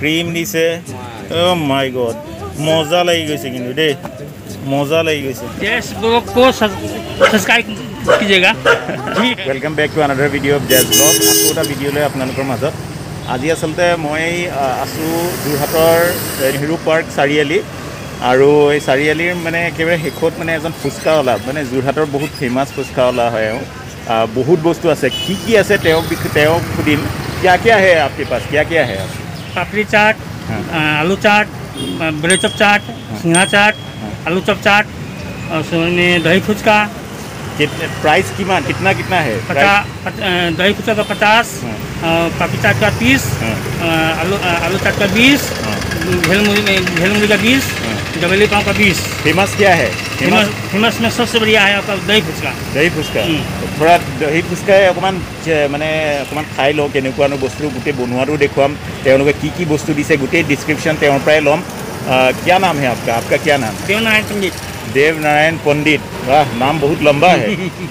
Cream দিছে। মাই god মজা লাগি গৈছে কিন্তু দেই মজা লাগি গৈছে। Welcome back to another video' of jazz vlog আকৌ এটা ভিডিঅ' লৈ আপোনালোকৰ মাজত। আজি আচলতে মই আছোঁ যোৰহাটৰ নেহৰু পাৰ্ক চাৰিআলি। আৰু এই চাৰিআলিৰ মানে একেবাৰে শেষত মানে এজন ফুচকাৱালা মানে যোৰহাটৰ বহুত ফেমাছ ফুচকাৱালা হয় আৰু। বহুত বস্তু আছে। কি কি আছে তেওঁক তেওঁক সুধিম। কিয় আহে আপ্টিপাছ পাছ? কিয় আহে? আৰু पापड़ी चाट हाँ। आलू चाट बड़े ब्रेड चप चाट सिंघा चाट हाँ। आलू चप चाट और उसमें दही फुचका कितने प्राइस किमान कितना कितना है पचास दही फुचका का पचास हाँ। पापड़ी चाट का तीस हाँ। आलू आलू चाट का बीस घेल भेल मुड़ी भेल मुड़ी का बीस हाँ। डबली पाव का बीस फेमस क्या है फेमस फेमस में सबसे बढ़िया है आपका दही फुचका দহি ফুচকা উম। ধৰা দহি ফুচকাই অকণমান যে- মানে অকণমান খাই লওঁ কেনেকুৱানো বস্তু গোটেই বনোৱাটো দেখুৱাম তেওঁলোকে কি কি বস্তু দিছে গোটেই ডিছক্ৰিপশ্যন তেওঁৰ পৰাই ল'ম আহ, क्या नाम है आपका आपका क्या नाम देवनारायण पंडित দেৱ নাৰায়ণ পণ্ডিত বাহ নাম বহুত লম্বা হে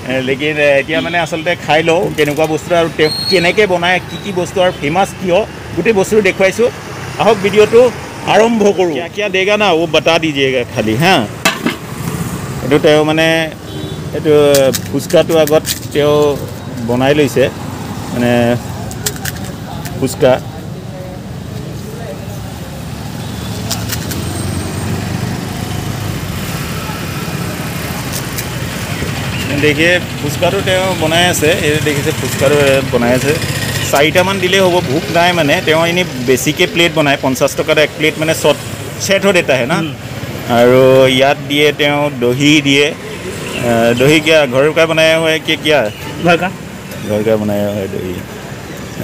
এ, লেকিন এ, এতিয়া মানে আচলতে খাই লওঁ কেনেকুৱা বস্তু আৰু তেওঁ কেনেকৈ বনায় কি কি বস্তু আৰু ফেমাছ কিয় গোটেই বস্তুটো দেখুৱাইছোঁ আহক ভিডিঅ'টো আৰম্ভ কৰোঁ। কিয়া দেগা না ও বতা দিজিয়েগা খালি হা? এইটো তেওঁ মানে এইটো ফুচকাটো আগত তেওঁ বনাই লৈছে মানে ফুচকা। দেখিয়ে ফুচকাটো তেওঁ বনাই আছে এই দেখিছে ফুচকাটো বনাই আছে। চাৰিটামান দিলেই হ'ব ভোক নাই মানে তেওঁ এনেই বেছিকৈ প্লেট বনায় পঞ্চাছ টকাত এক প্লেট মানে চট ছেটত এটা হে না আৰু ইয়াত দিয়ে তেওঁ দহি দিয়ে আহ, দহি কিয়া ঘৰৰ কা বনাই হয় কি কিয়া घर का घर का बनाया हुआ है दही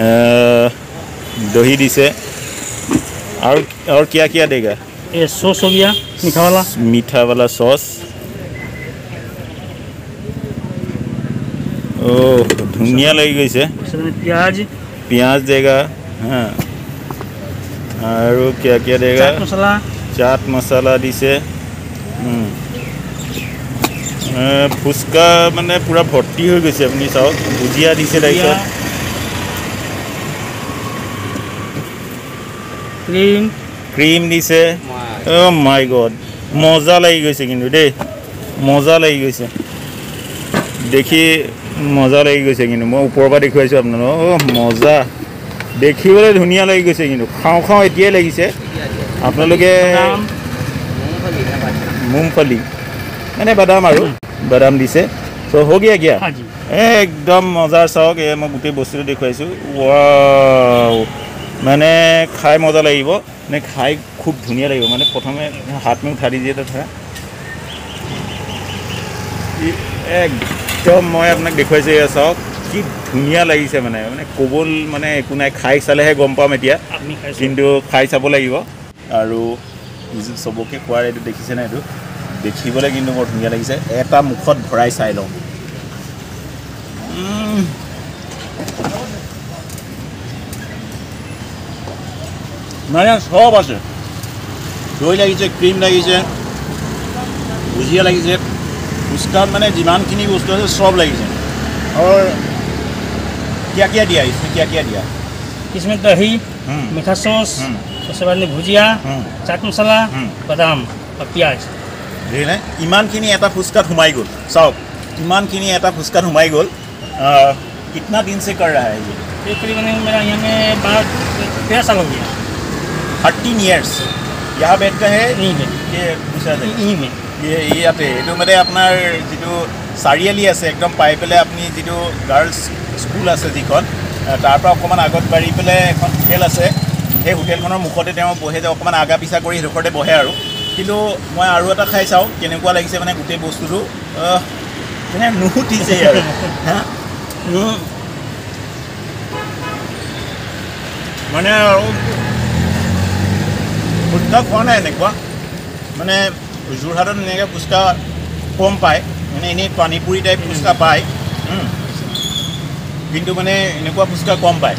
अ, दही दिसे और और क्या क्या देगा ये सॉस हो गया मीठा वाला मीठा वाला सॉस ओह धुनिया लगी गई से उसमें प्याज प्याज देगा हाँ और क्या क्या देगा चाट मसाला চাট মছলা দিছে উম। এ, ফুচকা মানে পূৰা ভৰ্তি হৈ গৈছে আপুনি চাওক ভুজিয়া দিছে তাৰপিছত क्रीम ক্ৰীম দিছে অ' মাই গড মজা লাগি গৈছে কিন্তু দেই মজা লাগি গৈছে দেখি মজা লাগি গৈছে কিন্তু। মই ওপৰৰ পৰা দেখুৱাইছোঁ আপোনালোকক অ' মজা। দেখিবলৈ ধুনীয়া লাগি গৈছে কিন্তু। খাওঁ খাওঁ এতিয়াই লাগিছে। আপোনালোকে মুমফলি মানে বাদাম আৰু। বাদাম দিছে। চ' হ'ব গিয়া গিয়া এই একদম মজাৰ চাওক। এই মই গোটেই বস্তুটো দেখুৱাইছোঁ। ৱাও! মানে খাই মজা লাগিব। মানে খাই খুব ধুনীয়া লাগিব। মানে প্ৰথমে হাত মুখ ঠাৰি দিয়ে তথা একদম মই আপোনাক দেখুৱাইছোঁ এয়া চাওক। কি ধুনীয়া লাগিছে মানে। মানে ক'বল মানে একো নাই খাই চালেহে গম পাম এতিয়া। কিন্তু খাই চাব লাগিব। আৰু চবকে খোৱাৰ এইটো দেখিছেনে এইটো? দেখিবলৈ কিন্তু বৰ ধুনীয়া লাগিছে। এটা মুখত ভৰাই চাই লওঁ। চব আছে। দৈ লাগিছে ক্ৰীম লাগিছে। ভুজিয়া লাগিছে। ফুচকাত মানে যিমানখিনি বস্তু আছে চব লাগিছে আৰু কিয়া কিয়া দিয়া इसमें क्या क्या दिया इसमें दही हम्म, मीठा सॉस हम्म, उसके बाद में भुजिया हम्म। चाट मसाला हम्म। बादाम और प्याज দেখিলে ইমানখিনি এটা ফুচকাত সোমাই গ'ল চাওক ইমানখিনি এটা ফুচকাত সোমাই গ'ল আহ, কিতনা দিন से कर रहा है ये ये करीबन मेरा यहाँ में बारह तेरह साल हो गया থাৰ্টিন ইয়াৰ্ছ ইয়াৰ বেটকা হে यहीं में ये दूसरा ঠাইত? यहीं में ये ইয়াতে এইটো মানে আপোনাৰ যিটো চাৰিআলি আছে একদম পাই পেলাই আপুনি যিটো গাৰ্লছ স্কুল আছে যিখন আহ, তাৰ পৰা অকণমান আগত বাঢ়ি পেলাই এখন হোটেল আছে। সেই হোটেলখনৰ মুখতে তেওঁ বহে যে অকণমান আগা পিছা কৰি সেইডোখৰতে বহে আৰু। কিন্তু মই আৰু এটা খাই চাওঁ কেনেকুৱা লাগিছে মানে গোটেই বস্তুটো মানে নুফুটিছে আৰু। মানে আৰু ফুচকা খোৱা নাই এনেকুৱা। মানে যোৰহাটত এনেকৈ ফুচকা কম পায় মানে এনেই পানীপুৰি টাইপ ফুচকা পায়। কিন্তু মানে এনেকুৱা ফুচকা কম পায়।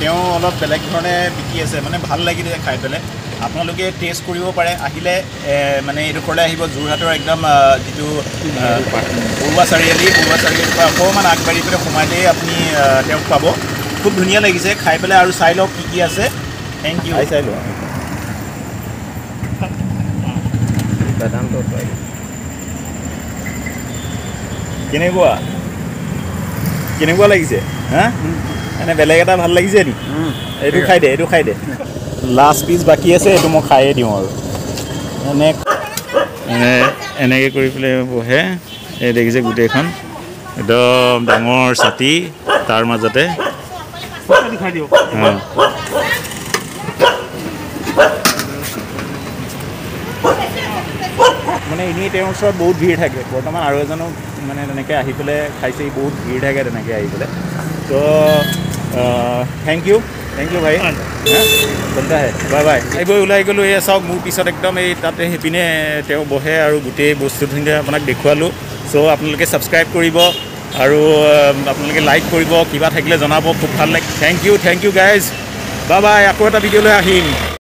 তেওঁ অলপ বেলেগ ধৰণে বিকি আছে মানে ভাল লাগিলে খাই পেলাই। আপোনালোকে টেষ্ট কৰিব পাৰে আহিলে মানে এইডোখৰলৈ আহিব যোৰহাটৰ একদম যিটো বৰুৱা চাৰিআলি বৰুৱা চাৰিআলিৰ পৰা অকণমান আগবাঢ়ি পেলাই সোমাই দিয়ে আপুনি তেওঁক পাব। খুব ধুনীয়া লাগিছে খাই পেলাই আৰু চাই লওক কি কি আছে। থেংক ইউ চাই লোৱা কেনেকুৱা কেনেকুৱা লাগিছে হা এনে বেলেগ এটা ভাল লাগিছে নি এইটো খাই দে এইটো খাই দে লাষ্ট পিচ বাকী আছে এইটো মই খায়ে দিওঁ আৰু এনে এনে এনেকৈ কৰি পেলাই বহে এই দেখিছে গোটেইখন একদম ডাঙৰ ছাতি তাৰ মাজতে খাই দিয়ক অঁ মানে এনেই তেওঁৰ ওচৰত বহুত ভিৰ থাকে। বৰ্তমান আৰু এজনো মানে তেনেকৈ আহি পেলাই খাইছেহি বহুত ভিৰ থাকে তেনেকৈ আহি পেলাই। তো থেংক ইউ থেংক ইউ ভাই। হে? বাই বাই এইবোৰ ওলাই গ'লোঁ এই চাওক মোৰ পিছত একদম এই তাতে সেইপিনে তেওঁ বহে আৰু গোটেই বস্তুখিনি আপোনাক দেখুৱালোঁ। চ' আপোনালোকে ছাবস্ক্ৰাইব কৰিব আৰু আপোনালোকে লাইক কৰিব কিবা থাকিলে জনাব খুব ভাল লাগে। Thank you thank you guys bye bye আকৌ এটা ভিডিঅ'লৈ আহিম।